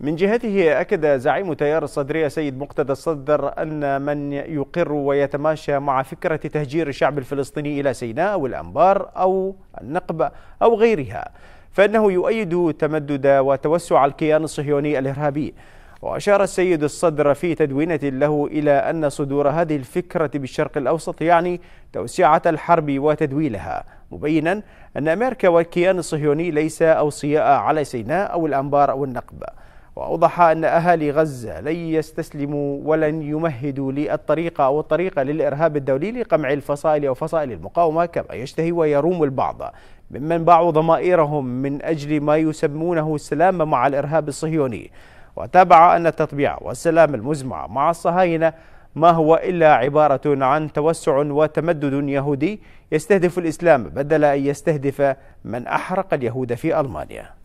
من جهته أكد زعيم تيار الصدرية سيد مقتدى الصدر أن من يقر ويتماشى مع فكرة تهجير الشعب الفلسطيني إلى سيناء أو الأنبار أو النقب أو غيرها فإنه يؤيد تمدد وتوسع الكيان الصهيوني الإرهابي. وأشار السيد الصدر في تدوينة له إلى أن صدور هذه الفكرة بالشرق الأوسط يعني توسعة الحرب وتدويلها مبينا أن أمريكا والكيان الصهيوني ليس أوصياء على سيناء أو الأنبار أو النقب. وأوضح أن أهالي غزة لن يستسلموا ولن يمهدوا للطريقة أو الطريقة للإرهاب الدولي لقمع الفصائل أو فصائل المقاومة كما يشتهي ويروم البعض. ممن باعوا ضمائرهم من أجل ما يسمونه السلام مع الإرهاب الصهيوني. وتابع أن التطبيع والسلام المزمع مع الصهاينة ما هو إلا عبارة عن توسع وتمدد يهودي يستهدف الإسلام بدل أن يستهدف من أحرق اليهود في ألمانيا.